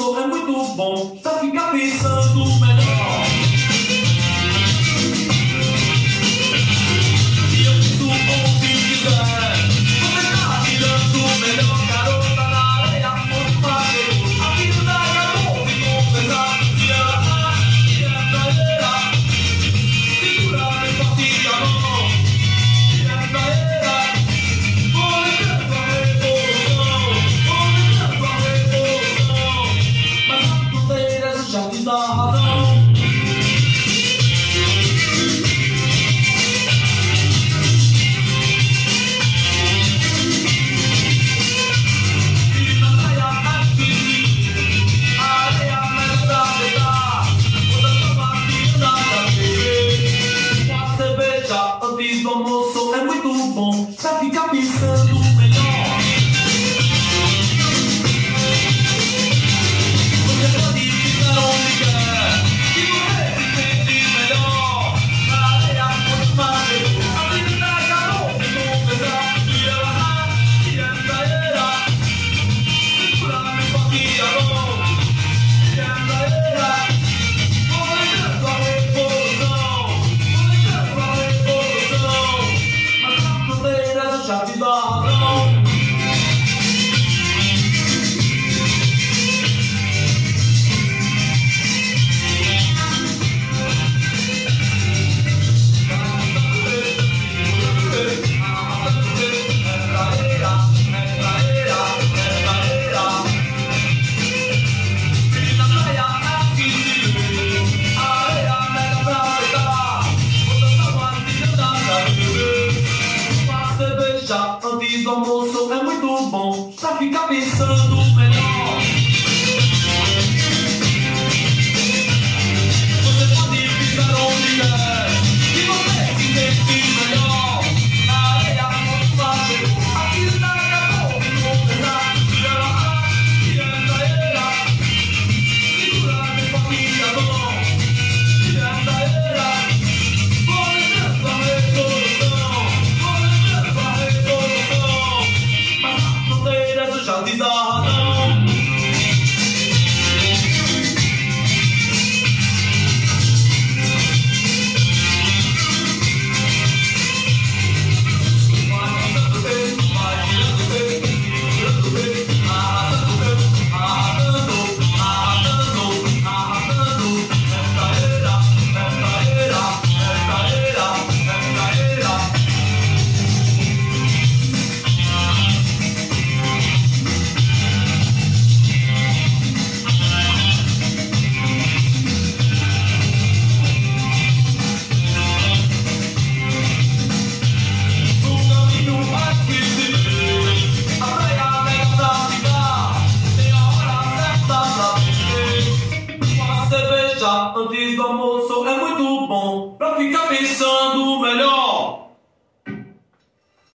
tudo é muito bom só fica pensando melhor. sabe que a missão Só ficar pensando, melhor. Hafizah antes do almoço é muito bom pra ficar pensando melhor.